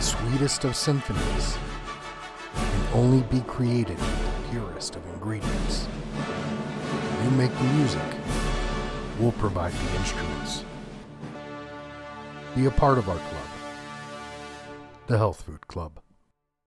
The sweetest of symphonies can only be created with the purest of ingredients. You make the music, we'll provide the instruments. Be a part of our club, the Health Food Club.